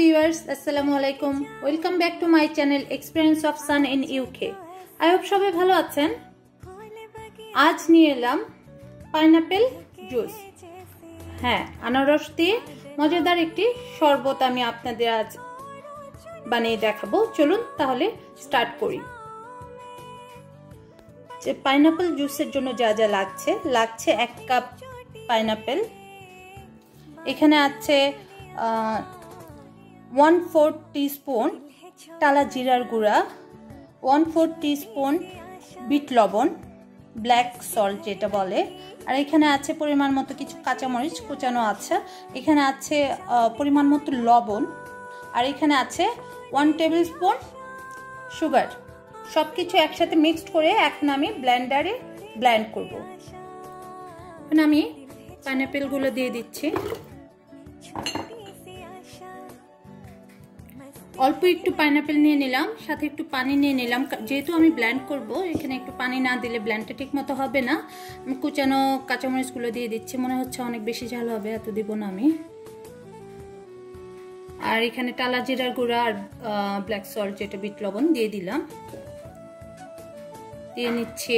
viewers, Assalamu alaikum. Welcome back to my channel Experience of Sun in UK. I hope সবাই ভালো আছেন। আজ নিয়ে এলাম পাইনাপেল জুস হ্যাঁ আনারস দিয়ে মজাদার একটি শরবত আমি আপনাদের আজ বানিয়ে দেখাবো। চলুন তাহলে স্টার্ট করি। যে পাইনাপেল জুসের জন্য যা যা লাগছে লাগছে এক কাপ পাইনাপেল এখানে আছে ওয়ান ফোর স্পুন টালা জিরার গুঁড়া, ওয়ান ফোর স্পুন বিট লবণ, ব্ল্যাক সল্ট যেটা বলে। আর এখানে আছে পরিমাণ মতো কিছু কাঁচামরিচ কুচানো আছে। এখানে আছে পরিমাণ মতো লবণ। আর এখানে আছে ওয়ান টেবিল স্পুন সুগার। সব কিছু একসাথে মিক্সড করে এখন আমি ব্ল্যান্ডারে ব্ল্যান্ড করব। এখন আমি পাইনাপেলগুলো দিয়ে দিচ্ছি। অল্প একটু পাইনাপেল নিয়ে নিলাম, সাথে একটু পানি নিয়ে নিলাম। যেহেতু আমি ব্ল্যান্ড করব, এখানে একটু পানি না দিলে ব্ল্যান্ডটা ঠিক মতো হবে না। আমি কুচানো কাঁচামরিচগুলো দিয়ে দিচ্ছি, মনে হচ্ছে অনেক বেশি ঝাল হবে, এত দিব না আমি। আর এখানে টালা জিরার গুঁড়া আর ব্ল্যাক সল্ট যেটা বিট লবণ দিয়ে দিলাম। দিয়ে নিচ্ছে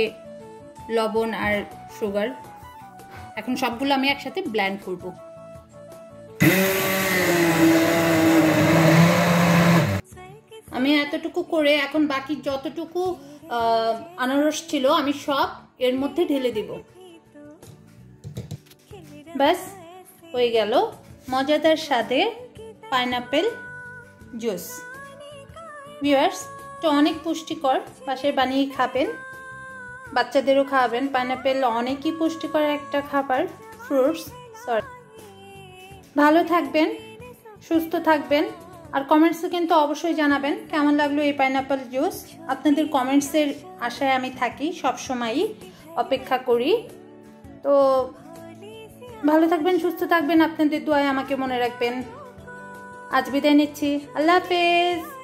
লবণ আর সুগার এখন সবগুলো আমি একসাথে ব্ল্যান্ড করব। আমি এতটুকু করে এখন বাকি যতটুকু আনারস ছিল, আমি সব এর মধ্যে ঢেলে দিব। ব্যাস, হয়ে গেল মজাদার স্বাদে পাইনাপেল জুস। ভিউয়ার্স, তো অনেক পুষ্টিকর, বাসায় বানিয়ে খাবেন, বাচ্চাদেরও খাওয়াবেন। পাইনাপেল অনেকই পুষ্টিকর একটা খাবার, ফ্রুটস, সরি। ভালো থাকবেন, সুস্থ থাকবেন। আর কমেন্টসে কিন্তু অবশ্যই জানাবেন। কেমন লাগল এই পাইনাপল জুস আপনাদের কমেন্টসের আশায় আমি থাকি সব সময়ই অপেক্ষা করি। তো ভালো থাকবেন, সুস্থ থাকবেন। আপনাদের দোয়ায় আমাকে মনে রাখবেন। আজ বিদায় নিচ্ছি। আল্লাহ হাফেজ।